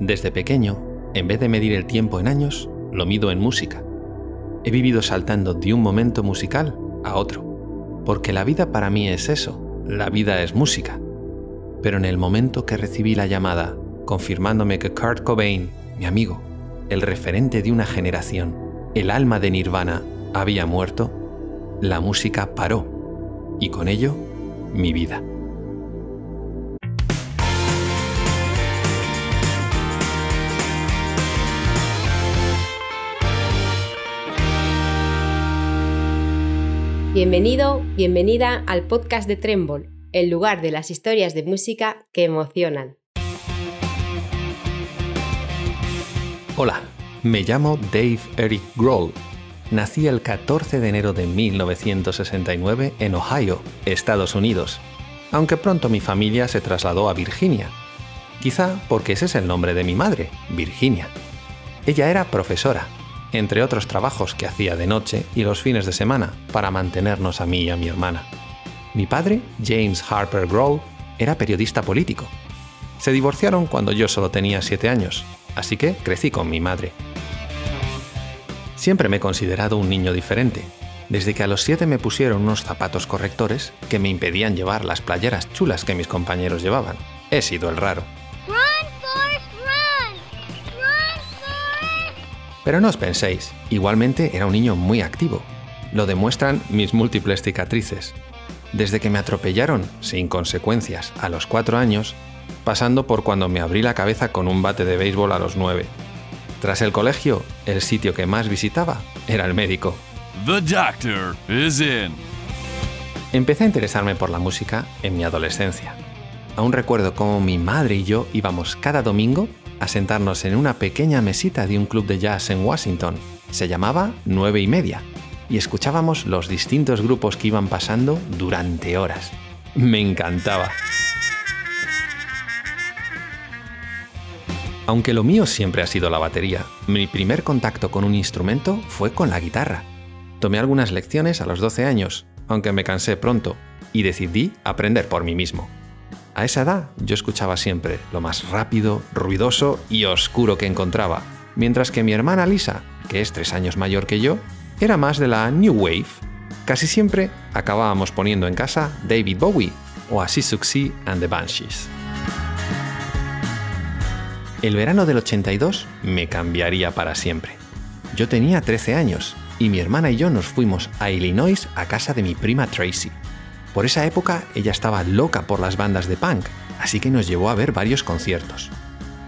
Desde pequeño, en vez de medir el tiempo en años, lo mido en música. He vivido saltando de un momento musical a otro, porque la vida para mí es eso, la vida es música. Pero en el momento que recibí la llamada, confirmándome que Kurt Cobain, mi amigo, el referente de una generación, el alma de Nirvana, había muerto, la música paró y con ello mi vida. Bienvenido, bienvenida al podcast de Tremble, el lugar de las historias de música que emocionan. Hola, me llamo Dave Eric Grohl. Nací el 14 de enero de 1969 en Ohio, Estados Unidos, aunque pronto mi familia se trasladó a Virginia. Quizá porque ese es el nombre de mi madre, Virginia. Ella era profesora entre otros trabajos que hacía de noche y los fines de semana para mantenernos a mí y a mi hermana. Mi padre, James Harper Grohl, era periodista político. Se divorciaron cuando yo solo tenía 7 años, así que crecí con mi madre. Siempre me he considerado un niño diferente, desde que a los 7 me pusieron unos zapatos correctores que me impedían llevar las playeras chulas que mis compañeros llevaban. He sido el raro. Pero no os penséis, igualmente era un niño muy activo. Lo demuestran mis múltiples cicatrices. Desde que me atropellaron, sin consecuencias, a los cuatro años, pasando por cuando me abrí la cabeza con un bate de béisbol a los nueve. Tras el colegio, el sitio que más visitaba era el médico. The doctor is in. Empecé a interesarme por la música en mi adolescencia. Aún recuerdo cómo mi madre y yo íbamos cada domingo a sentarnos en una pequeña mesita de un club de jazz en Washington. Se llamaba Nueve y Media y escuchábamos los distintos grupos que iban pasando durante horas. Me encantaba. Aunque lo mío siempre ha sido la batería, mi primer contacto con un instrumento fue con la guitarra. Tomé algunas lecciones a los 12 años, aunque me cansé pronto, y decidí aprender por mí mismo. A esa edad yo escuchaba siempre lo más rápido, ruidoso y oscuro que encontraba, mientras que mi hermana Lisa, que es tres años mayor que yo, era más de la New Wave. Casi siempre acabábamos poniendo en casa David Bowie o Así Suxi and the Banshees. El verano del 82 me cambiaría para siempre. Yo tenía 13 años y mi hermana y yo nos fuimos a Illinois a casa de mi prima Tracy. Por esa época ella estaba loca por las bandas de punk, así que nos llevó a ver varios conciertos.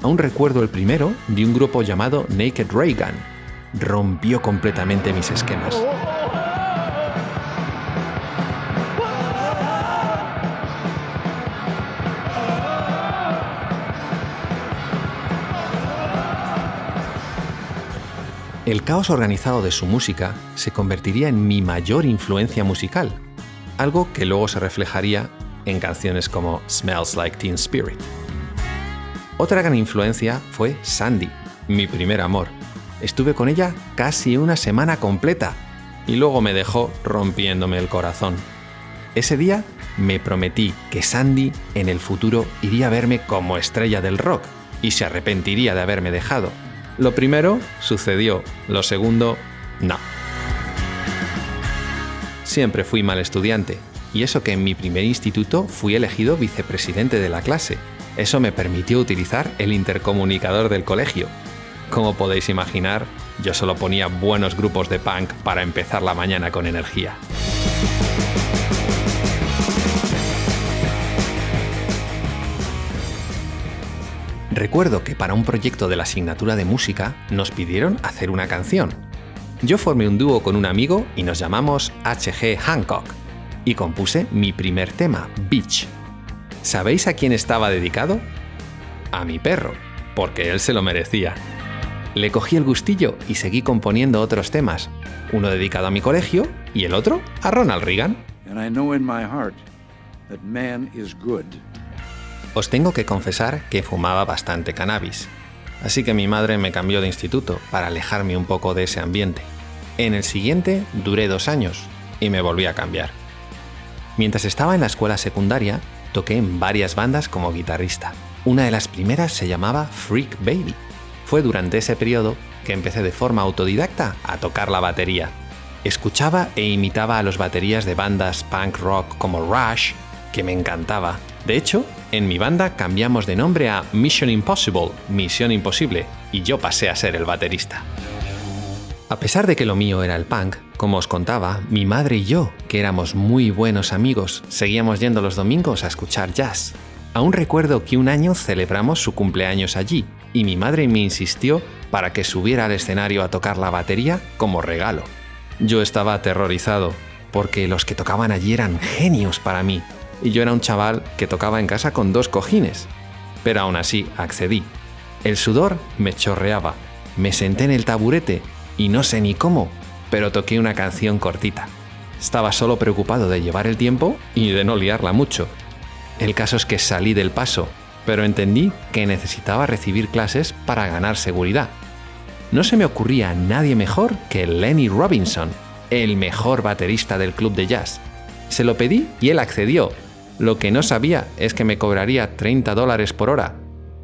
Aún recuerdo el primero de un grupo llamado Naked Reagan. Rompió completamente mis esquemas. El caos organizado de su música se convertiría en mi mayor influencia musical, algo que luego se reflejaría en canciones como Smells Like Teen Spirit. Otra gran influencia fue Sandy, mi primer amor. Estuve con ella casi una semana completa y luego me dejó rompiéndome el corazón. Ese día me prometí que Sandy en el futuro iría a verme como estrella del rock y se arrepentiría de haberme dejado. Lo primero sucedió, lo segundo, no. Siempre fui mal estudiante, y eso que en mi primer instituto fui elegido vicepresidente de la clase. Eso me permitió utilizar el intercomunicador del colegio. Como podéis imaginar, yo solo ponía buenos grupos de punk para empezar la mañana con energía. Recuerdo que para un proyecto de la asignatura de música nos pidieron hacer una canción, yo formé un dúo con un amigo y nos llamamos HG Hancock y compuse mi primer tema, Beach. ¿Sabéis a quién estaba dedicado? A mi perro, porque él se lo merecía. Le cogí el gustillo y seguí componiendo otros temas, uno dedicado a mi colegio y el otro a Ronald Reagan. Os tengo que confesar que fumaba bastante cannabis, así que mi madre me cambió de instituto para alejarme un poco de ese ambiente. En el siguiente duré dos años y me volví a cambiar. Mientras estaba en la escuela secundaria, toqué en varias bandas como guitarrista. Una de las primeras se llamaba Freak Baby. Fue durante ese periodo que empecé de forma autodidacta a tocar la batería. Escuchaba e imitaba a los baterías de bandas punk rock como Rush, que me encantaba. De hecho, en mi banda cambiamos de nombre a Mission Impossible, Misión Imposible, y yo pasé a ser el baterista. A pesar de que lo mío era el punk, como os contaba, mi madre y yo, que éramos muy buenos amigos, seguíamos yendo los domingos a escuchar jazz. Aún recuerdo que un año celebramos su cumpleaños allí, y mi madre me insistió para que subiera al escenario a tocar la batería como regalo. Yo estaba aterrorizado, porque los que tocaban allí eran genios para mí, y yo era un chaval que tocaba en casa con dos cojines. Pero aún así accedí. El sudor me chorreaba, me senté en el taburete y no sé ni cómo, pero toqué una canción cortita. Estaba solo preocupado de llevar el tiempo y de no liarla mucho. El caso es que salí del paso, pero entendí que necesitaba recibir clases para ganar seguridad. No se me ocurría nadie mejor que Lenny Robinson, el mejor baterista del club de jazz. Se lo pedí y él accedió. Lo que no sabía es que me cobraría 30 dólares por hora,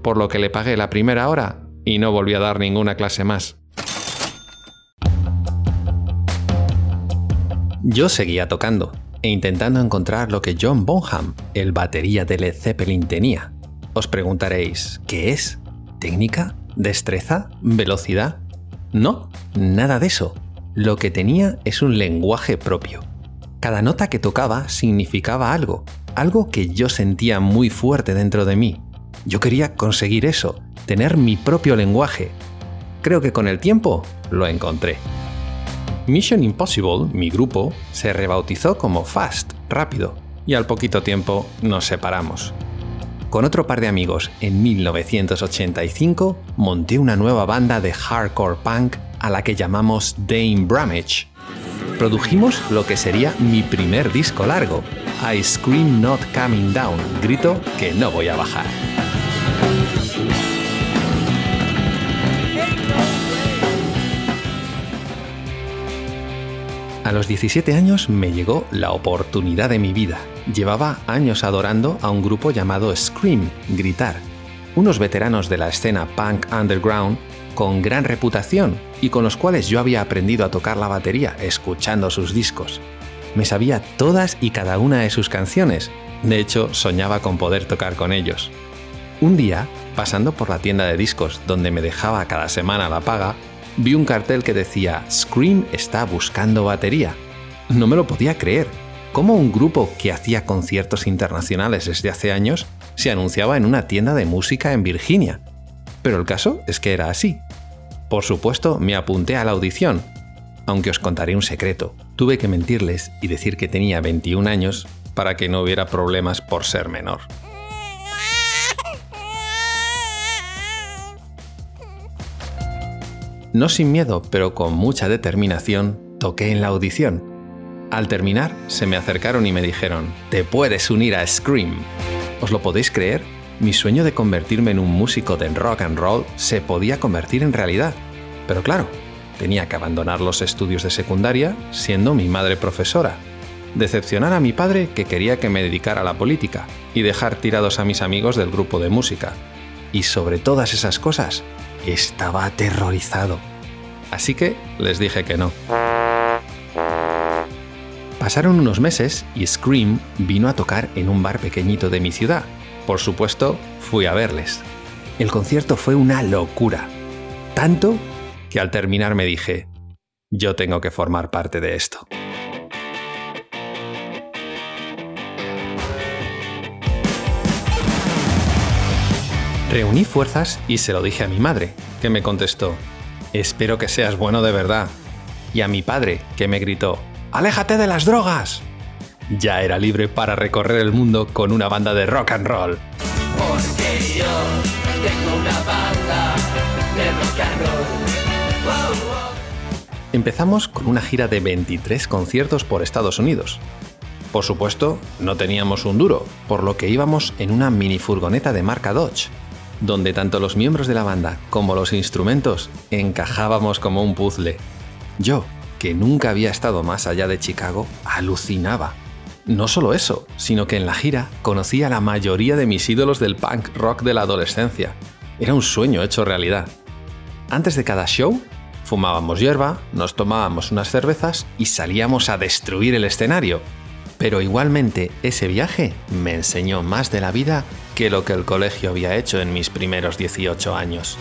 por lo que le pagué la primera hora y no volví a dar ninguna clase más. Yo seguía tocando e intentando encontrar lo que John Bonham, el batería de Led Zeppelin, tenía. Os preguntaréis, ¿qué es? ¿Técnica? ¿Destreza? ¿Velocidad? No, nada de eso. Lo que tenía es un lenguaje propio. Cada nota que tocaba significaba algo, algo que yo sentía muy fuerte dentro de mí. Yo quería conseguir eso, tener mi propio lenguaje. Creo que con el tiempo lo encontré. Mission Impossible, mi grupo, se rebautizó como Fast, rápido, y al poquito tiempo nos separamos. Con otro par de amigos, en 1985, monté una nueva banda de hardcore punk a la que llamamos Dame Bramage. Produjimos lo que sería mi primer disco largo, I Scream Not Coming Down, grito que no voy a bajar. A los 17 años me llegó la oportunidad de mi vida. Llevaba años adorando a un grupo llamado Scream, Gritar, unos veteranos de la escena punk underground con gran reputación y con los cuales yo había aprendido a tocar la batería escuchando sus discos. Me sabía todas y cada una de sus canciones, de hecho soñaba con poder tocar con ellos. Un día, pasando por la tienda de discos donde me dejaba cada semana la paga, vi un cartel que decía Scream está buscando batería. No me lo podía creer. ¿Cómo un grupo que hacía conciertos internacionales desde hace años se anunciaba en una tienda de música en Virginia? Pero el caso es que era así. Por supuesto, me apunté a la audición. Aunque os contaré un secreto, tuve que mentirles y decir que tenía 21 años para que no hubiera problemas por ser menor. No sin miedo, pero con mucha determinación, toqué en la audición. Al terminar, se me acercaron y me dijeron, te puedes unir a Scream. ¿Os lo podéis creer? Mi sueño de convertirme en un músico de rock and roll se podía convertir en realidad. Pero claro, tenía que abandonar los estudios de secundaria siendo mi madre profesora, decepcionar a mi padre que quería que me dedicara a la política y dejar tirados a mis amigos del grupo de música. Y sobre todas esas cosas, estaba aterrorizado. Así que les dije que no. Pasaron unos meses y Scream vino a tocar en un bar pequeñito de mi ciudad. Por supuesto, fui a verles. El concierto fue una locura. Tanto que al terminar me dije, yo tengo que formar parte de esto. Reuní fuerzas y se lo dije a mi madre, que me contestó, espero que seas bueno de verdad. Y a mi padre, que me gritó, ¡Aléjate de las drogas! Ya era libre para recorrer el mundo con una banda de rock and roll. Porque yo tengo una banda de rock and roll. Empezamos con una gira de 23 conciertos por Estados Unidos. Por supuesto, no teníamos un duro, por lo que íbamos en una mini furgoneta de marca Dodge, donde tanto los miembros de la banda como los instrumentos encajábamos como un puzzle. Yo, que nunca había estado más allá de Chicago, alucinaba. No solo eso, sino que en la gira conocí a la mayoría de mis ídolos del punk rock de la adolescencia. Era un sueño hecho realidad. Antes de cada show, fumábamos hierba, nos tomábamos unas cervezas y salíamos a destruir el escenario. Pero igualmente ese viaje me enseñó más de la vida que lo que el colegio había hecho en mis primeros 18 años.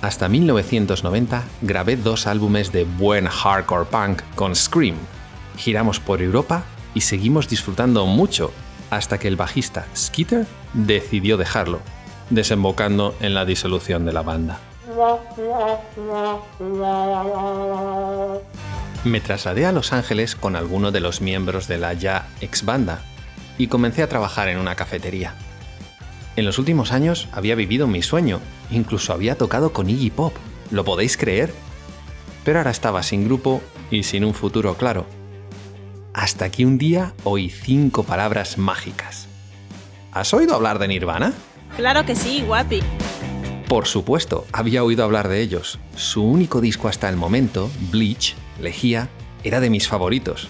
Hasta 1990 grabé dos álbumes de buen hardcore punk con Scream. Giramos por Europa y seguimos disfrutando mucho hasta que el bajista Skeeter decidió dejarlo, desembocando en la disolución de la banda. Me trasladé a Los Ángeles con alguno de los miembros de la ya ex banda y comencé a trabajar en una cafetería. En los últimos años había vivido mi sueño, incluso había tocado con Iggy Pop, ¿lo podéis creer? Pero ahora estaba sin grupo y sin un futuro claro hasta que un día oí cinco palabras mágicas. ¿Has oído hablar de Nirvana? Claro que sí, guapi. Por supuesto, había oído hablar de ellos. Su único disco hasta el momento, Bleach, Lejía, era de mis favoritos.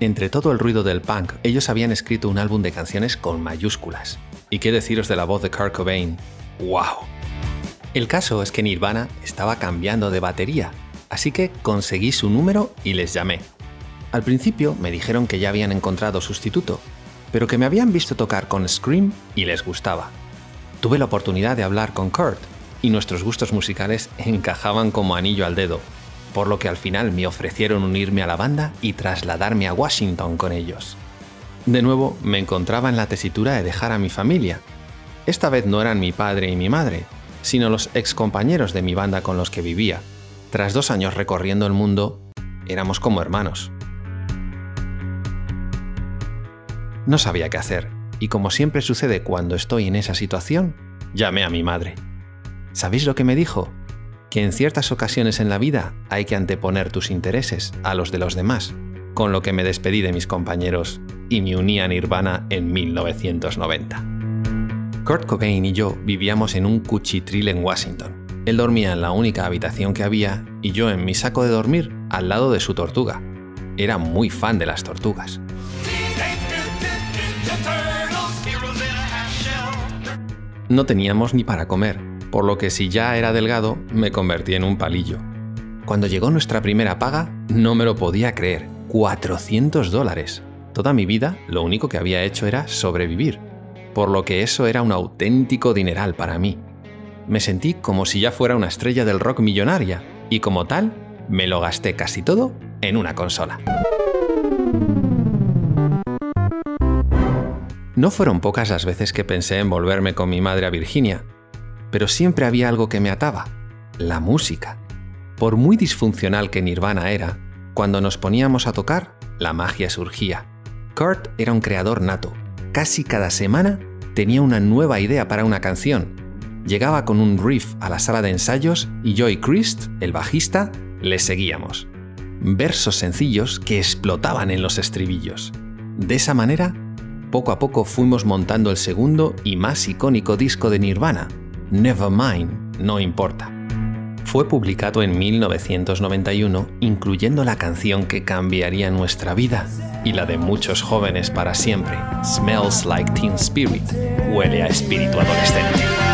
Entre todo el ruido del punk, ellos habían escrito un álbum de canciones con mayúsculas. ¿Y qué deciros de la voz de Kurt Cobain? ¡Wow! El caso es que Nirvana estaba cambiando de batería, así que conseguí su número y les llamé. Al principio me dijeron que ya habían encontrado sustituto, pero que me habían visto tocar con Scream y les gustaba. Tuve la oportunidad de hablar con Kurt y nuestros gustos musicales encajaban como anillo al dedo, por lo que al final me ofrecieron unirme a la banda y trasladarme a Washington con ellos. De nuevo me encontraba en la tesitura de dejar a mi familia. Esta vez no eran mi padre y mi madre, sino los ex compañeros de mi banda con los que vivía. Tras dos años recorriendo el mundo, éramos como hermanos. No sabía qué hacer, y como siempre sucede cuando estoy en esa situación, llamé a mi madre. ¿Sabéis lo que me dijo? Que en ciertas ocasiones en la vida hay que anteponer tus intereses a los de los demás, con lo que me despedí de mis compañeros y me uní a Nirvana en 1990. Kurt Cobain y yo vivíamos en un cuchitril en Washington. Él dormía en la única habitación que había y yo en mi saco de dormir al lado de su tortuga. Era muy fan de las tortugas. No teníamos ni para comer, por lo que si ya era delgado, me convertí en un palillo. Cuando llegó nuestra primera paga, no me lo podía creer. 400 dólares. Toda mi vida lo único que había hecho era sobrevivir, por lo que eso era un auténtico dineral para mí. Me sentí como si ya fuera una estrella del rock millonaria, y como tal, me lo gasté casi todo en una consola. No fueron pocas las veces que pensé en volverme con mi madre a Virginia, pero siempre había algo que me ataba, la música. Por muy disfuncional que Nirvana era, cuando nos poníamos a tocar, la magia surgía. Kurt era un creador nato. Casi cada semana tenía una nueva idea para una canción. Llegaba con un riff a la sala de ensayos y yo y Christ, el bajista, le seguíamos. Versos sencillos que explotaban en los estribillos. De esa manera poco a poco fuimos montando el segundo y más icónico disco de Nirvana, Nevermind, no importa. Fue publicado en 1991, incluyendo la canción que cambiaría nuestra vida y la de muchos jóvenes para siempre, Smells Like Teen Spirit, huele a espíritu adolescente.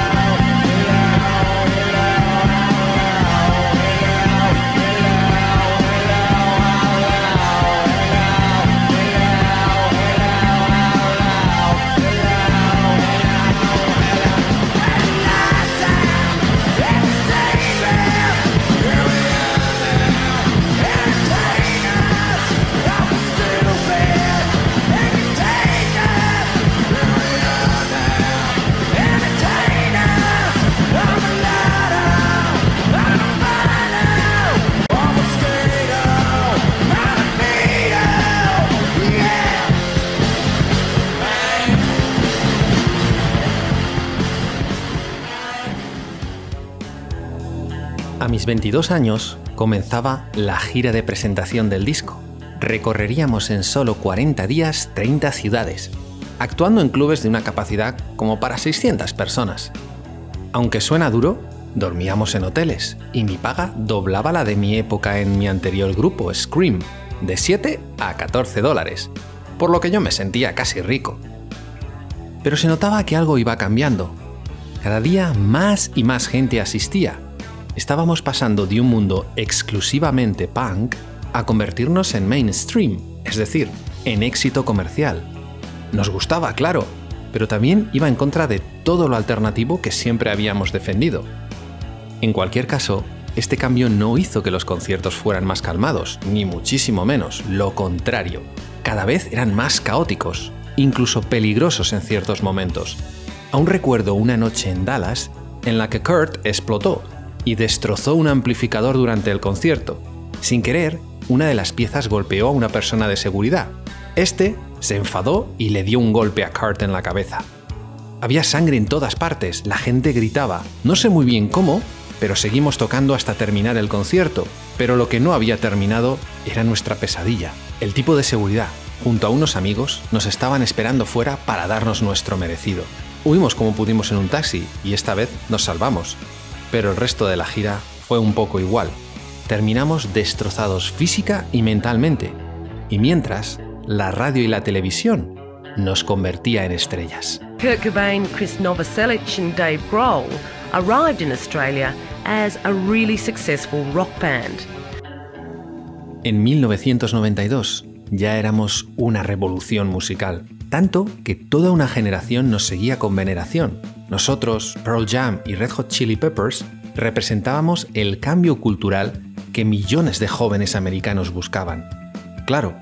A mis 22 años comenzaba la gira de presentación del disco. Recorreríamos en solo 40 días 30 ciudades, actuando en clubes de una capacidad como para 600 personas. Aunque suena duro, dormíamos en hoteles y mi paga doblaba la de mi época en mi anterior grupo, Scream, de 7 a 14 dólares. por lo que yo me sentía casi rico. Pero se notaba que algo iba cambiando. Cada día más y más gente asistía. Estábamos pasando de un mundo exclusivamente punk a convertirnos en mainstream, es decir, en éxito comercial. Nos gustaba, claro, pero también iba en contra de todo lo alternativo que siempre habíamos defendido. En cualquier caso, este cambio no hizo que los conciertos fueran más calmados, ni muchísimo menos, lo contrario. Cada vez eran más caóticos, incluso peligrosos en ciertos momentos. Aún recuerdo una noche en Dallas en la que Kurt explotó y destrozó un amplificador durante el concierto. Sin querer, una de las piezas golpeó a una persona de seguridad. Este se enfadó y le dio un golpe a Kurt en la cabeza. Había sangre en todas partes, la gente gritaba, no sé muy bien cómo, pero seguimos tocando hasta terminar el concierto. Pero lo que no había terminado era nuestra pesadilla. El tipo de seguridad, junto a unos amigos, nos estaban esperando fuera para darnos nuestro merecido. Huimos como pudimos en un taxi y esta vez nos salvamos. Pero el resto de la gira fue un poco igual. Terminamos destrozados física y mentalmente. Y mientras, la radio y la televisión nos convertía en estrellas. Kurt Cobain, Chris Novoselic and Dave Grohl arrived in Australia as a really successful rock band. En 1992 ya éramos una revolución musical, tanto que toda una generación nos seguía con veneración. Nosotros, Pearl Jam y Red Hot Chili Peppers, representábamos el cambio cultural que millones de jóvenes americanos buscaban. Claro,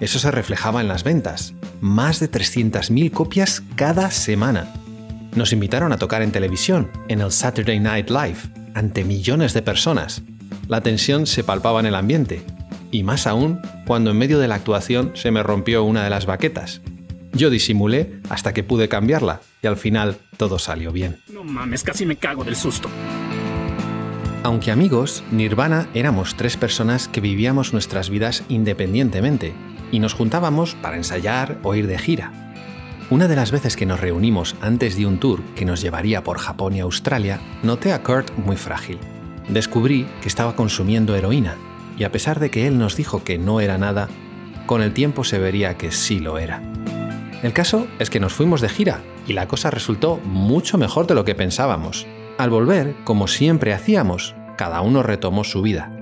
eso se reflejaba en las ventas, más de 300.000 copias cada semana. Nos invitaron a tocar en televisión, en el Saturday Night Live, ante millones de personas. La tensión se palpaba en el ambiente, y más aún cuando en medio de la actuación se me rompió una de las baquetas. Yo disimulé hasta que pude cambiarla y al final todo salió bien. No mames, casi me cago del susto. Aunque amigos, Nirvana éramos tres personas que vivíamos nuestras vidas independientemente y nos juntábamos para ensayar o ir de gira. Una de las veces que nos reunimos antes de un tour que nos llevaría por Japón y Australia, noté a Kurt muy frágil. Descubrí que estaba consumiendo heroína, y a pesar de que él nos dijo que no era nada, con el tiempo se vería que sí lo era. El caso es que nos fuimos de gira y la cosa resultó mucho mejor de lo que pensábamos. Al volver, como siempre hacíamos, cada uno retomó su vida.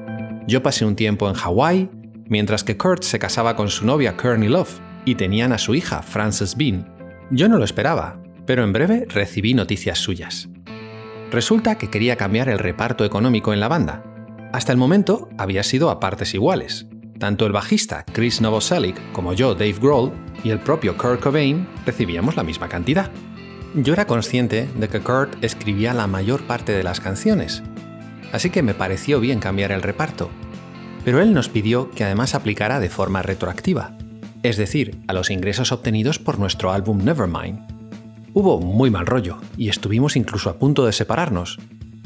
Yo pasé un tiempo en Hawái, mientras que Kurt se casaba con su novia Courtney Love y tenían a su hija Frances Bean. Yo no lo esperaba, pero en breve recibí noticias suyas. Resulta que quería cambiar el reparto económico en la banda. Hasta el momento había sido a partes iguales. Tanto el bajista Chris Novoselic como yo, Dave Grohl, y el propio Kurt Cobain recibíamos la misma cantidad. Yo era consciente de que Kurt escribía la mayor parte de las canciones, así que me pareció bien cambiar el reparto. Pero él nos pidió que además aplicara de forma retroactiva, es decir, a los ingresos obtenidos por nuestro álbum Nevermind. Hubo muy mal rollo y estuvimos incluso a punto de separarnos,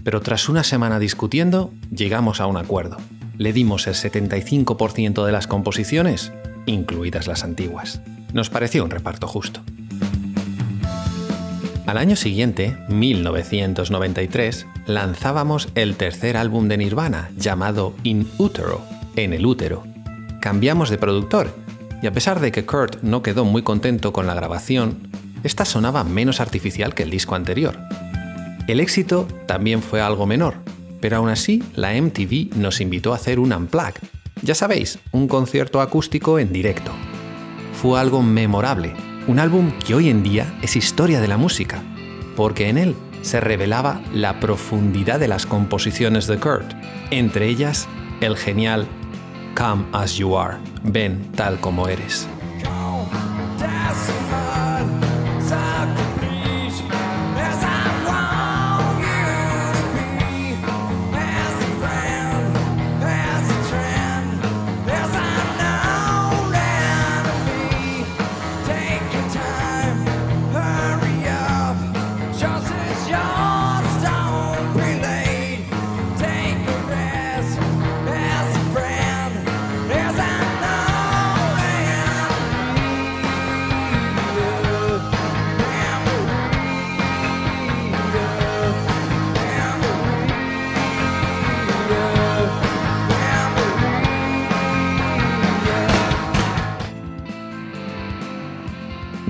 pero tras una semana discutiendo llegamos a un acuerdo. Le dimos el 75% de las composiciones, incluidas las antiguas. Nos pareció un reparto justo. Al año siguiente, 1993, lanzábamos el tercer álbum de Nirvana, llamado In Utero, en el útero. Cambiamos de productor, y a pesar de que Kurt no quedó muy contento con la grabación, esta sonaba menos artificial que el disco anterior. El éxito también fue algo menor, pero aún así la MTV nos invitó a hacer un Unplugged, ya sabéis, un concierto acústico en directo. Fue algo memorable, un álbum que hoy en día es historia de la música, porque en él se revelaba la profundidad de las composiciones de Kurt, entre ellas el genial Come As You Are, ven tal como eres.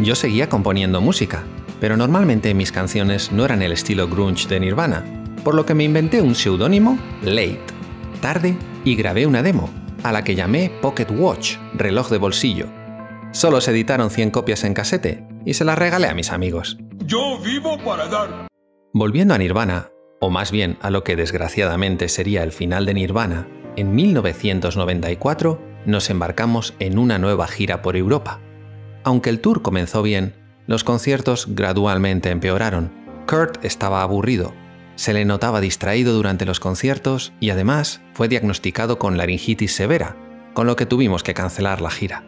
Yo seguía componiendo música, pero normalmente mis canciones no eran el estilo grunge de Nirvana, por lo que me inventé un seudónimo, Late, tarde, y grabé una demo, a la que llamé Pocket Watch, reloj de bolsillo. Solo se editaron 100 copias en casete y se las regalé a mis amigos. Yo vivo para dar. Volviendo a Nirvana, o más bien a lo que desgraciadamente sería el final de Nirvana, en 1994 nos embarcamos en una nueva gira por Europa. Aunque el tour comenzó bien, los conciertos gradualmente empeoraron. Kurt estaba aburrido, se le notaba distraído durante los conciertos y además fue diagnosticado con laringitis severa, con lo que tuvimos que cancelar la gira.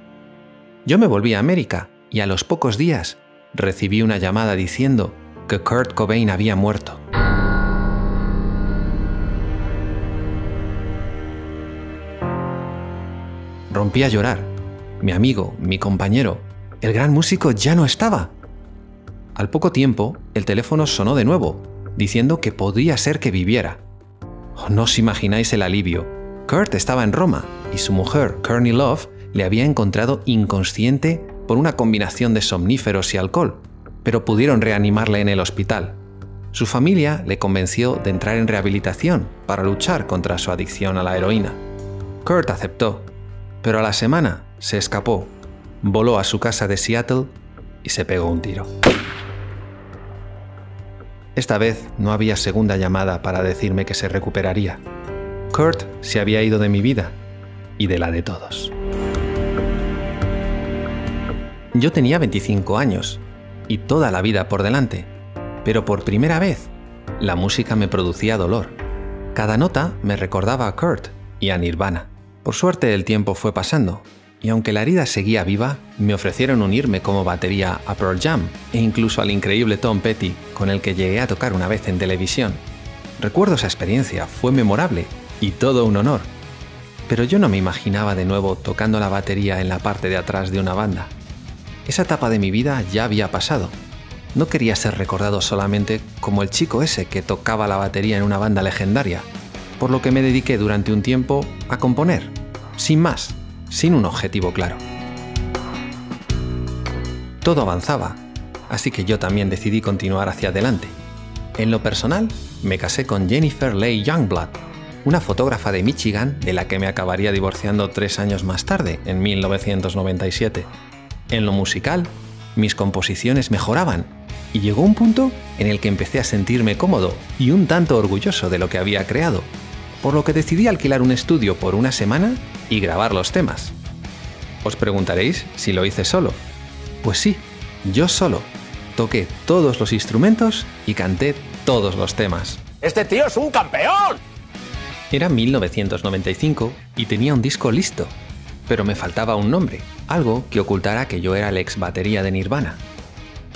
Yo me volví a América y a los pocos días recibí una llamada diciendo que Kurt Cobain había muerto. Rompí a llorar. Mi amigo, mi compañero, el gran músico ya no estaba. Al poco tiempo, el teléfono sonó de nuevo, diciendo que podría ser que viviera. Oh, no os imagináis el alivio. Kurt estaba en Roma y su mujer, Courtney Love, le había encontrado inconsciente por una combinación de somníferos y alcohol, pero pudieron reanimarle en el hospital. Su familia le convenció de entrar en rehabilitación para luchar contra su adicción a la heroína. Kurt aceptó pero a la semana se escapó, voló a su casa de Seattle y se pegó un tiro. Esta vez no había segunda llamada para decirme que se recuperaría. Kurt se había ido de mi vida y de la de todos. Yo tenía 25 años y toda la vida por delante, pero por primera vez la música me producía dolor. Cada nota me recordaba a Kurt y a Nirvana. Por suerte el tiempo fue pasando, y aunque la herida seguía viva, me ofrecieron unirme como batería a Pearl Jam e incluso al increíble Tom Petty, con el que llegué a tocar una vez en televisión. Recuerdo esa experiencia, fue memorable y todo un honor. Pero yo no me imaginaba de nuevo tocando la batería en la parte de atrás de una banda. Esa etapa de mi vida ya había pasado. No quería ser recordado solamente como el chico ese que tocaba la batería en una banda legendaria, por lo que me dediqué durante un tiempo a componer sin más, sin un objetivo claro. Todo avanzaba, así que yo también decidí continuar hacia adelante. En lo personal, me casé con Jennifer Leigh Youngblood, una fotógrafa de Michigan de la que me acabaría divorciando tres años más tarde, en 1997. En lo musical, mis composiciones mejoraban y llegó un punto en el que empecé a sentirme cómodo y un tanto orgulloso de lo que había creado, por lo que decidí alquilar un estudio por una semana y grabar los temas. Os preguntaréis si lo hice solo. Pues sí, yo solo. Toqué todos los instrumentos y canté todos los temas. ¡Este tío es un campeón! Era 1995 y tenía un disco listo, pero me faltaba un nombre, algo que ocultara que yo era el ex batería de Nirvana.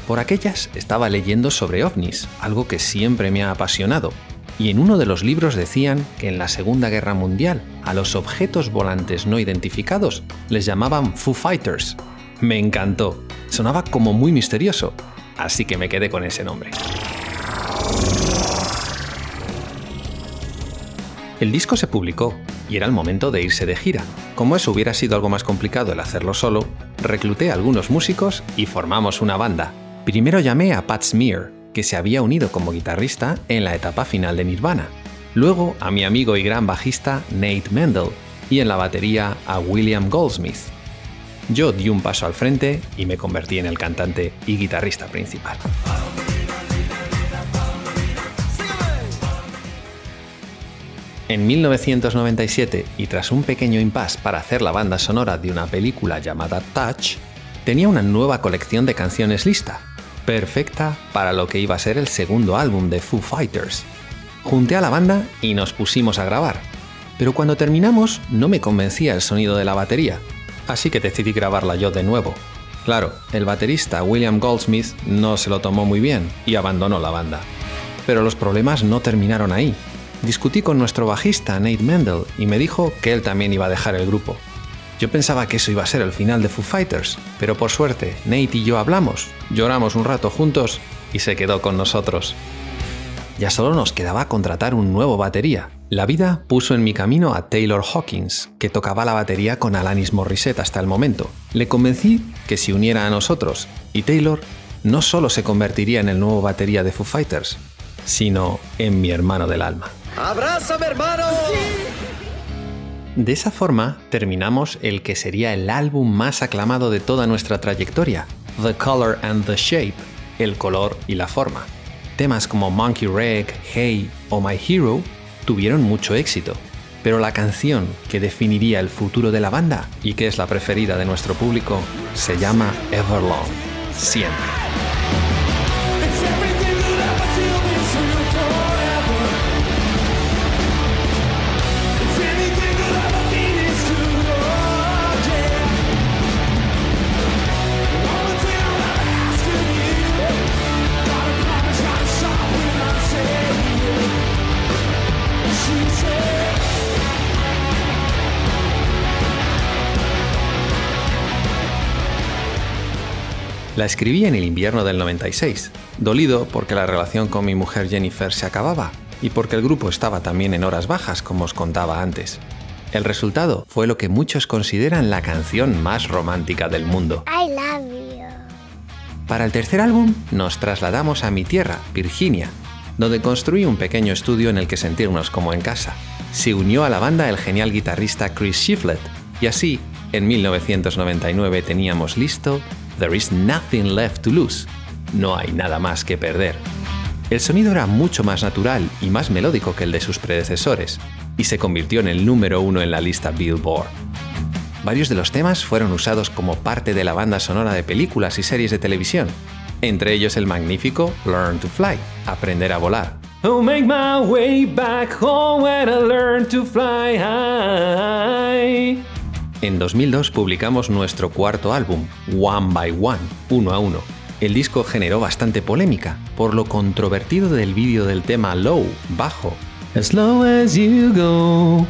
Por aquellas estaba leyendo sobre ovnis, algo que siempre me ha apasionado, y en uno de los libros decían que en la Segunda Guerra Mundial a los objetos volantes no identificados les llamaban Foo Fighters. Me encantó, sonaba como muy misterioso, así que me quedé con ese nombre. El disco se publicó y era el momento de irse de gira. Como eso hubiera sido algo más complicado el hacerlo solo, recluté a algunos músicos y formamos una banda. Primero llamé a Pat Smear, que se había unido como guitarrista en la etapa final de Nirvana. Luego a mi amigo y gran bajista Nate Mendel y en la batería a William Goldsmith. Yo di un paso al frente y me convertí en el cantante y guitarrista principal. En 1997, y tras un pequeño impasse para hacer la banda sonora de una película llamada Touch, tenía una nueva colección de canciones lista, perfecta para lo que iba a ser el segundo álbum de Foo Fighters. Junté a la banda y nos pusimos a grabar, pero cuando terminamos no me convencía el sonido de la batería, así que decidí grabarla yo de nuevo. Claro, el baterista William Goldsmith no se lo tomó muy bien y abandonó la banda. Pero los problemas no terminaron ahí. Discutí con nuestro bajista Nate Mendel y me dijo que él también iba a dejar el grupo. Yo pensaba que eso iba a ser el final de Foo Fighters, pero por suerte Nate y yo hablamos, lloramos un rato juntos y se quedó con nosotros. Ya solo nos quedaba contratar un nuevo batería. La vida puso en mi camino a Taylor Hawkins, que tocaba la batería con Alanis Morissette hasta el momento. Le convencí que se uniera a nosotros, y Taylor no solo se convertiría en el nuevo batería de Foo Fighters, sino en mi hermano del alma. ¡Abrázame, hermano! De esa forma terminamos el que sería el álbum más aclamado de toda nuestra trayectoria, The Color and the Shape, el color y la forma. Temas como Monkey Wreck, Hey o My Hero tuvieron mucho éxito, pero la canción que definiría el futuro de la banda y que es la preferida de nuestro público se llama Everlong, siempre. La escribí en el invierno del 96, dolido porque la relación con mi mujer Jennifer se acababa y porque el grupo estaba también en horas bajas, como os contaba antes. El resultado fue lo que muchos consideran la canción más romántica del mundo. I love you. Para el tercer álbum nos trasladamos a mi tierra, Virginia, donde construí un pequeño estudio en el que sentirnos como en casa. Se unió a la banda el genial guitarrista Chris Shiflett y así, en 1999 teníamos listo There is nothing left to lose. No hay nada más que perder. El sonido era mucho más natural y más melódico que el de sus predecesores, y se convirtió en el número uno en la lista Billboard. Varios de los temas fueron usados como parte de la banda sonora de películas y series de televisión, entre ellos el magnífico Learn to Fly, Aprender a volar. En 2002 publicamos nuestro cuarto álbum, One by One, uno a uno. El disco generó bastante polémica por lo controvertido del vídeo del tema Low, bajo, As Low as You Go,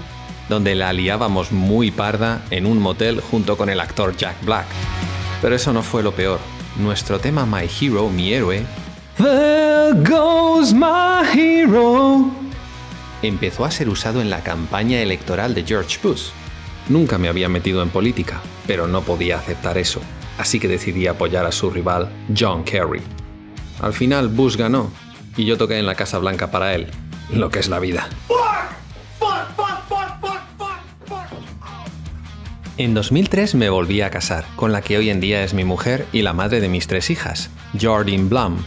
donde la liábamos muy parda en un motel junto con el actor Jack Black. Pero eso no fue lo peor. Nuestro tema My Hero, mi héroe, There goes my hero, empezó a ser usado en la campaña electoral de George Bush Nunca me había metido en política, pero no podía aceptar eso, así que decidí apoyar a su rival, John Kerry. Al final Bush ganó y yo toqué en la Casa Blanca para él, lo que es la vida. En 2003 me volví a casar, con la que hoy en día es mi mujer y la madre de mis tres hijas, Jordyn Blum.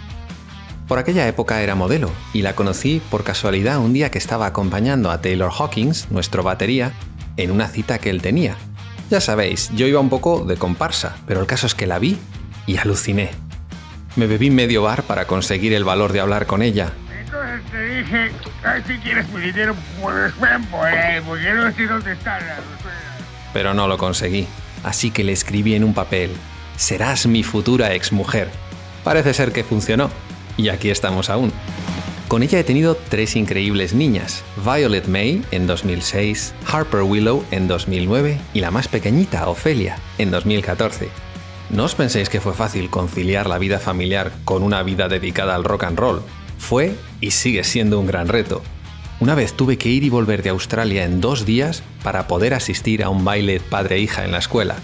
Por aquella época era modelo y la conocí por casualidad un día que estaba acompañando a Taylor Hawkins, nuestro batería, en una cita que él tenía. Ya sabéis, yo iba un poco de comparsa, pero el caso es que la vi y aluciné. Me bebí medio bar para conseguir el valor de hablar con ella. Entonces te dije, si quieres mi dinero, pues ven por él, porque no sé dónde está la Pero no lo conseguí, así que le escribí en un papel, serás mi futura exmujer. Parece ser que funcionó, y aquí estamos aún. Con ella he tenido tres increíbles niñas, Violet May en 2006, Harper Willow en 2009 y la más pequeñita, Ophelia, en 2014. No os penséis que fue fácil conciliar la vida familiar con una vida dedicada al rock and roll. Fue y sigue siendo un gran reto. Una vez tuve que ir y volver de Australia en dos días para poder asistir a un baile padre-hija en la escuela.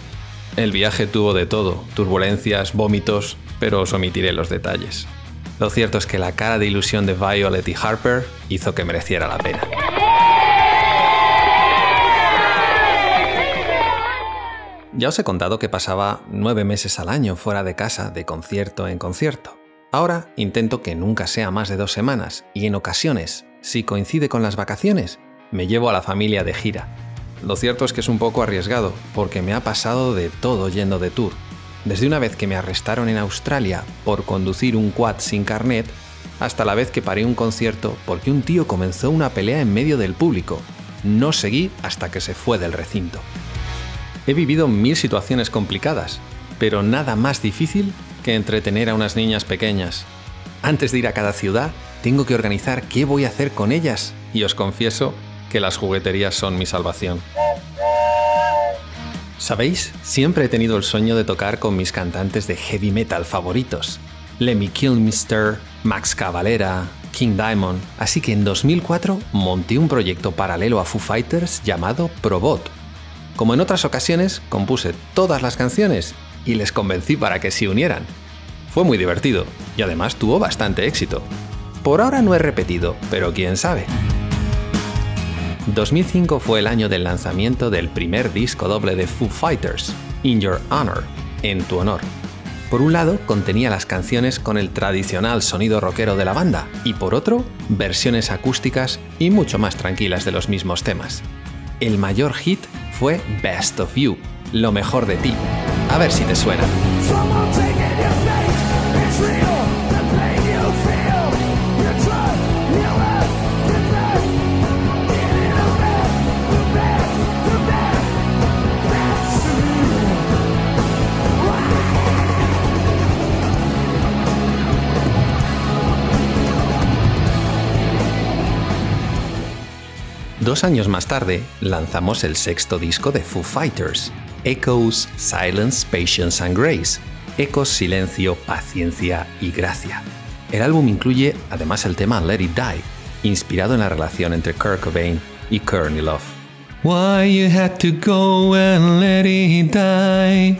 El viaje tuvo de todo, turbulencias, vómitos, pero os omitiré los detalles. Lo cierto es que la cara de ilusión de Violet y Harper hizo que mereciera la pena. Ya os he contado que pasaba nueve meses al año fuera de casa, de concierto en concierto. Ahora intento que nunca sea más de dos semanas y en ocasiones, si coincide con las vacaciones, me llevo a la familia de gira. Lo cierto es que es un poco arriesgado, porque me ha pasado de todo yendo de tour, desde una vez que me arrestaron en Australia por conducir un quad sin carnet, hasta la vez que paré un concierto porque un tío comenzó una pelea en medio del público. No seguí hasta que se fue del recinto. He vivido mil situaciones complicadas, pero nada más difícil que entretener a unas niñas pequeñas. Antes de ir a cada ciudad, tengo que organizar qué voy a hacer con ellas, y os confieso que las jugueterías son mi salvación. ¿Sabéis? Siempre he tenido el sueño de tocar con mis cantantes de heavy metal favoritos. Lemmy Kilmister, Max Cavalera, King Diamond, así que en 2004 monté un proyecto paralelo a Foo Fighters llamado Probot. Como en otras ocasiones, compuse todas las canciones y les convencí para que se unieran. Fue muy divertido y además tuvo bastante éxito. Por ahora no he repetido, pero quién sabe. 2005 fue el año del lanzamiento del primer disco doble de Foo Fighters, In Your Honor, en tu honor. Por un lado, contenía las canciones con el tradicional sonido rockero de la banda, y por otro, versiones acústicas y mucho más tranquilas de los mismos temas. El mayor hit fue Best of You, lo mejor de ti. A ver si te suena. Dos años más tarde, lanzamos el sexto disco de Foo Fighters, Echoes, Silence, Patience and Grace. Ecos, silencio, paciencia y gracia. El álbum incluye además el tema Let It Die, inspirado en la relación entre Kurt Cobain y Courtney Love. Why you had to go and let it die.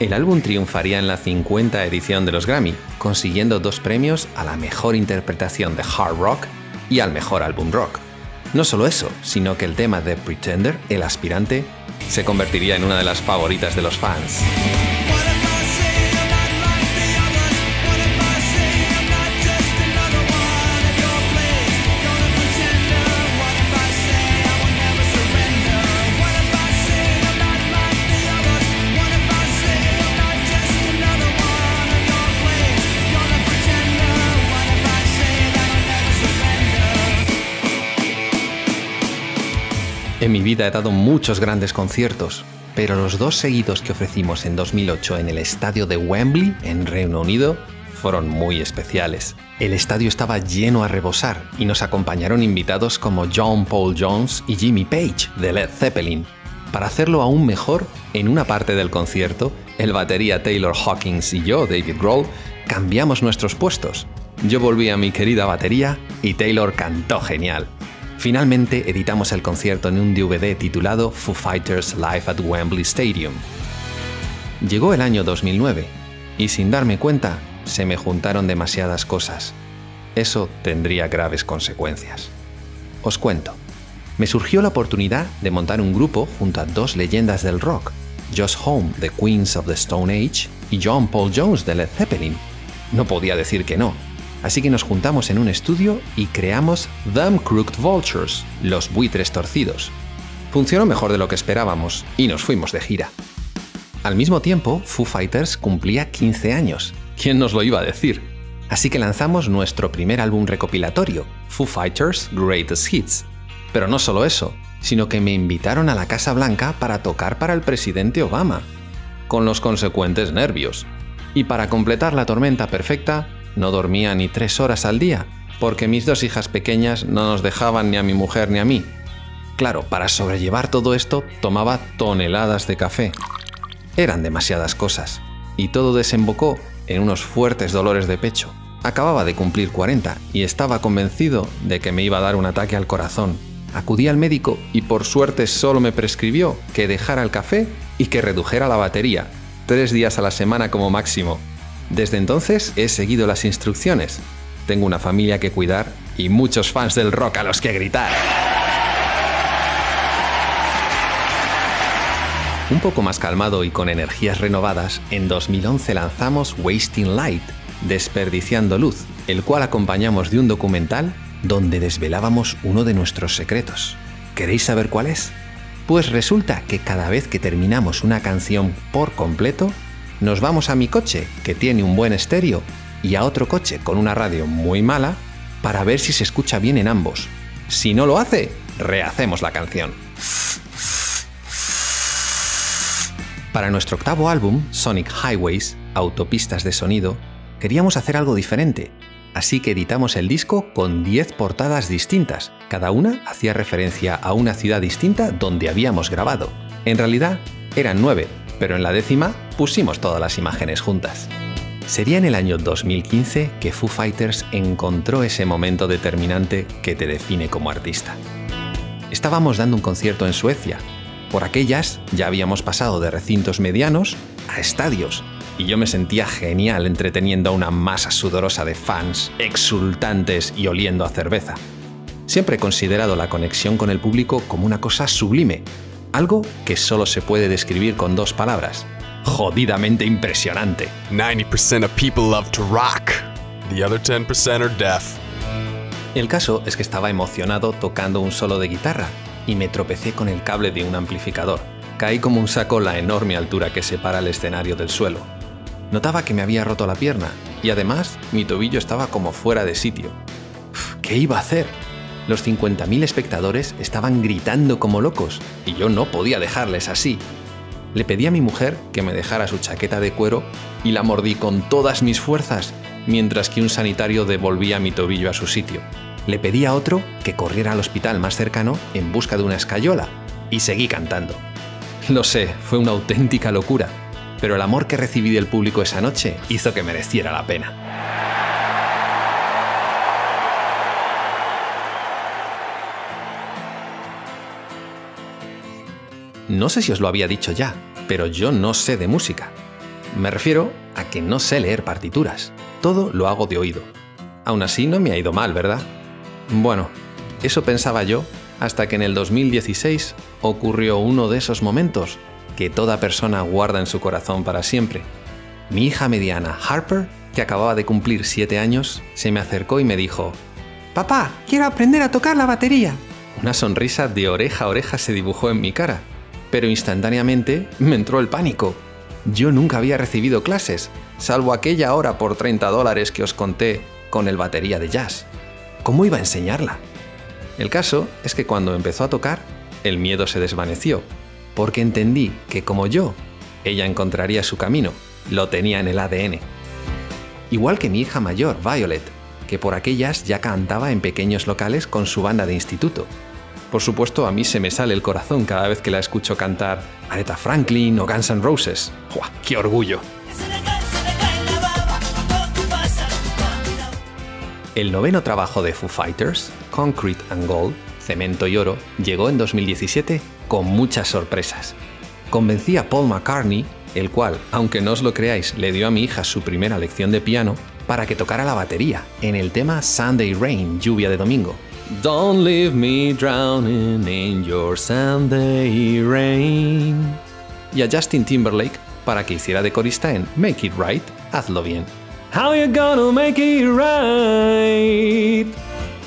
El álbum triunfaría en la 50 edición de los Grammy, consiguiendo dos premios a la mejor interpretación de hard rock y al mejor álbum rock. No solo eso, sino que el tema de Pretender, el aspirante, se convertiría en una de las favoritas de los fans. Mi vida he dado muchos grandes conciertos, pero los dos seguidos que ofrecimos en 2008 en el estadio de Wembley, en Reino Unido, fueron muy especiales. El estadio estaba lleno a rebosar y nos acompañaron invitados como John Paul Jones y Jimmy Page de Led Zeppelin. Para hacerlo aún mejor, en una parte del concierto, el batería Taylor Hawkins y yo, David Grohl, cambiamos nuestros puestos. Yo volví a mi querida batería y Taylor cantó genial. Finalmente editamos el concierto en un DVD titulado Foo Fighters Live at Wembley Stadium. Llegó el año 2009 y sin darme cuenta se me juntaron demasiadas cosas. Eso tendría graves consecuencias. Os cuento. Me surgió la oportunidad de montar un grupo junto a dos leyendas del rock, Josh Home de Queens of the Stone Age y John Paul Jones de Led Zeppelin. No podía decir que no, Así que nos juntamos en un estudio y creamos Them Crooked Vultures, los buitres torcidos. Funcionó mejor de lo que esperábamos y nos fuimos de gira. Al mismo tiempo, Foo Fighters cumplía 15 años. ¿Quién nos lo iba a decir? Así que lanzamos nuestro primer álbum recopilatorio, Foo Fighters Greatest Hits. Pero no solo eso, sino que me invitaron a la Casa Blanca para tocar para el presidente Obama, con los consecuentes nervios. Y para completar la tormenta perfecta, no dormía ni tres horas al día, porque mis dos hijas pequeñas no nos dejaban ni a mi mujer ni a mí. Claro, para sobrellevar todo esto tomaba toneladas de café. Eran demasiadas cosas, y todo desembocó en unos fuertes dolores de pecho. Acababa de cumplir 40 y estaba convencido de que me iba a dar un ataque al corazón. Acudí al médico y por suerte solo me prescribió que dejara el café y que redujera la batería, tres días a la semana como máximo, desde entonces he seguido las instrucciones. Tengo una familia que cuidar y muchos fans del rock a los que gritar. Un poco más calmado y con energías renovadas, en 2011 lanzamos Wasting Light, Desperdiciando Luz, el cual acompañamos de un documental donde desvelábamos uno de nuestros secretos. ¿Queréis saber cuál es? Pues resulta que cada vez que terminamos una canción por completo, nos vamos a mi coche, que tiene un buen estéreo, y a otro coche con una radio muy mala, para ver si se escucha bien en ambos. Si no lo hace, rehacemos la canción. Para nuestro octavo álbum, Sonic Highways, Autopistas de Sonido, queríamos hacer algo diferente, así que editamos el disco con 10 portadas distintas, cada una hacía referencia a una ciudad distinta donde habíamos grabado. En realidad, eran 9, pero en la décima pusimos todas las imágenes juntas. Sería en el año 2015 que Foo Fighters encontró ese momento determinante que te define como artista. Estábamos dando un concierto en Suecia. Por aquellas ya habíamos pasado de recintos medianos a estadios, y yo me sentía genial entreteniendo a una masa sudorosa de fans, exultantes y oliendo a cerveza. Siempre he considerado la conexión con el público como una cosa sublime, algo que solo se puede describir con dos palabras. Jodidamente impresionante. 90% of people love to rock. The other 10% are deaf. El caso es que estaba emocionado tocando un solo de guitarra y me tropecé con el cable de un amplificador. Caí como un saco la enorme altura que separa el escenario del suelo. Notaba que me había roto la pierna y además mi tobillo estaba como fuera de sitio. Uf, ¿Qué iba a hacer? Los 50.000 espectadores estaban gritando como locos y yo no podía dejarles así. Le pedí a mi mujer que me dejara su chaqueta de cuero y la mordí con todas mis fuerzas, mientras que un sanitario devolvía mi tobillo a su sitio. Le pedí a otro que corriera al hospital más cercano en busca de una escayola y seguí cantando. Lo sé, fue una auténtica locura, pero el amor que recibí del público esa noche hizo que mereciera la pena. No sé si os lo había dicho ya, pero yo no sé de música. Me refiero a que no sé leer partituras. Todo lo hago de oído. Aún así no me ha ido mal, ¿verdad? Bueno, eso pensaba yo hasta que en el 2016 ocurrió uno de esos momentos que toda persona guarda en su corazón para siempre. Mi hija mediana, Harper, que acababa de cumplir 7 años, se me acercó y me dijo, Papá, quiero aprender a tocar la batería. Una sonrisa de oreja a oreja se dibujó en mi cara pero instantáneamente me entró el pánico. Yo nunca había recibido clases, salvo aquella hora por 30 dólares que os conté con el batería de jazz. ¿Cómo iba a enseñarla? El caso es que cuando empezó a tocar, el miedo se desvaneció, porque entendí que como yo, ella encontraría su camino, lo tenía en el ADN. Igual que mi hija mayor, Violet, que por aquellas ya cantaba en pequeños locales con su banda de instituto, por supuesto, a mí se me sale el corazón cada vez que la escucho cantar Aretha Franklin o Guns N' Roses. ¡Buah, ¡Qué orgullo! El noveno trabajo de Foo Fighters, Concrete and Gold, Cemento y Oro, llegó en 2017 con muchas sorpresas. Convencí a Paul McCartney, el cual, aunque no os lo creáis, le dio a mi hija su primera lección de piano, para que tocara la batería en el tema Sunday Rain, lluvia de domingo, Don't leave me drowning in your Sunday rain. Y a Justin Timberlake para que hiciera de corista en Make It Right, hazlo bien. How you gonna make it right?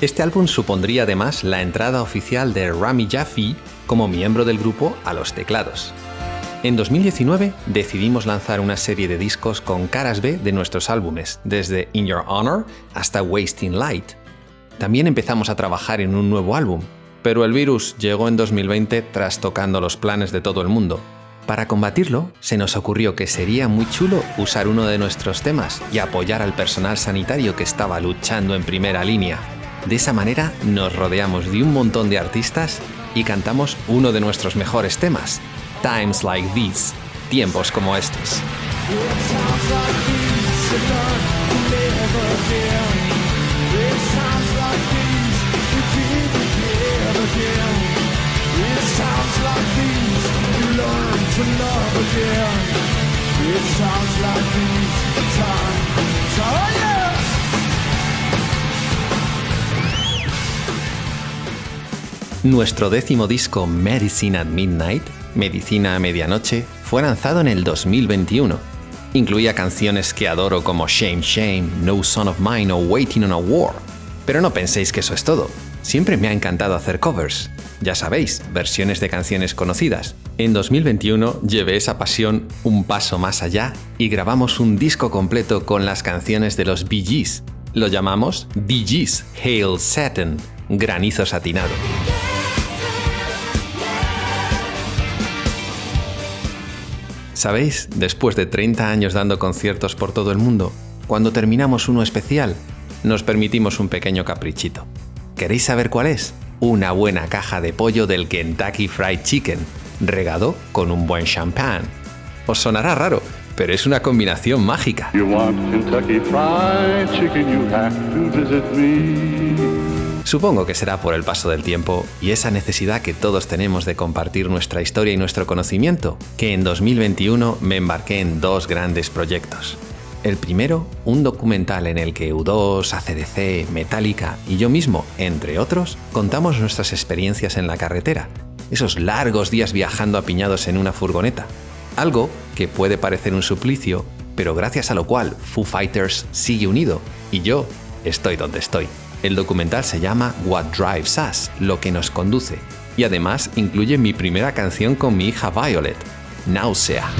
Este álbum supondría además la entrada oficial de Rami Jaffe como miembro del grupo a los teclados. En 2019 decidimos lanzar una serie de discos con caras B de nuestros álbumes, desde In Your Honor hasta Wasting Light, también empezamos a trabajar en un nuevo álbum, pero el virus llegó en 2020 trastocando los planes de todo el mundo. Para combatirlo, se nos ocurrió que sería muy chulo usar uno de nuestros temas y apoyar al personal sanitario que estaba luchando en primera línea. De esa manera nos rodeamos de un montón de artistas y cantamos uno de nuestros mejores temas, Times Like These, tiempos como estos. Nuestro décimo disco Medicine at Midnight, Medicina a Medianoche, fue lanzado en el 2021. Incluía canciones que adoro como Shame Shame, No Son of Mine o Waiting on a War. Pero no penséis que eso es todo. Siempre me ha encantado hacer covers. Ya sabéis, versiones de canciones conocidas. En 2021 llevé esa pasión un paso más allá y grabamos un disco completo con las canciones de los Bee Gees. Lo llamamos Bee Gees Hail Satin, granizo satinado. ¿Sabéis? Después de 30 años dando conciertos por todo el mundo, cuando terminamos uno especial, nos permitimos un pequeño caprichito. ¿Queréis saber cuál es? Una buena caja de pollo del Kentucky Fried Chicken, regado con un buen champán. Os sonará raro, pero es una combinación mágica. Supongo que será por el paso del tiempo y esa necesidad que todos tenemos de compartir nuestra historia y nuestro conocimiento, que en 2021 me embarqué en dos grandes proyectos. El primero, un documental en el que U2, ACDC, Metallica y yo mismo, entre otros, contamos nuestras experiencias en la carretera, esos largos días viajando apiñados en una furgoneta. Algo que puede parecer un suplicio, pero gracias a lo cual Foo Fighters sigue unido y yo estoy donde estoy. El documental se llama What Drives Us, lo que nos conduce, y además incluye mi primera canción con mi hija Violet, Náusea.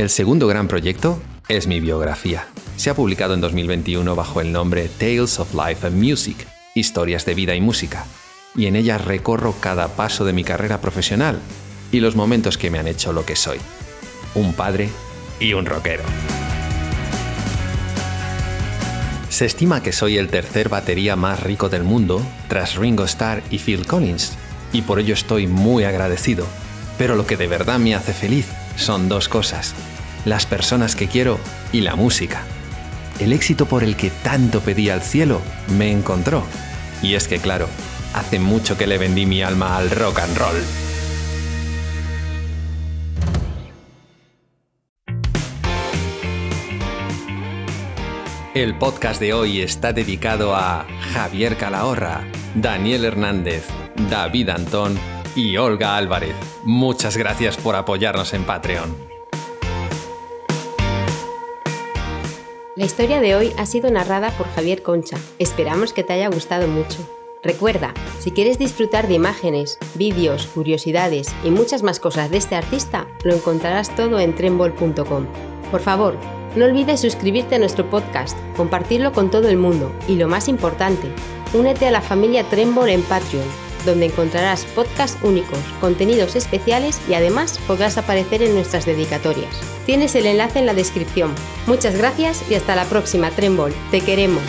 El segundo gran proyecto es mi biografía. Se ha publicado en 2021 bajo el nombre Tales of Life and Music, Historias de Vida y Música, y en ella recorro cada paso de mi carrera profesional y los momentos que me han hecho lo que soy. Un padre, y un rockero. Se estima que soy el tercer batería más rico del mundo, tras Ringo Starr y Phil Collins, y por ello estoy muy agradecido. Pero lo que de verdad me hace feliz son dos cosas, las personas que quiero y la música. El éxito por el que tanto pedí al cielo me encontró. Y es que claro, hace mucho que le vendí mi alma al rock and roll. El podcast de hoy está dedicado a Javier Calahorra, Daniel Hernández, David Antón y Olga Álvarez. Muchas gracias por apoyarnos en Patreon. La historia de hoy ha sido narrada por Javier Concha. Esperamos que te haya gustado mucho. Recuerda, si quieres disfrutar de imágenes, vídeos, curiosidades y muchas más cosas de este artista, lo encontrarás todo en trembol.com. Por favor, no olvides suscribirte a nuestro podcast, compartirlo con todo el mundo y lo más importante, únete a la familia Trembol en Patreon, donde encontrarás podcasts únicos, contenidos especiales y además podrás aparecer en nuestras dedicatorias. Tienes el enlace en la descripción. Muchas gracias y hasta la próxima Trembol. Te queremos.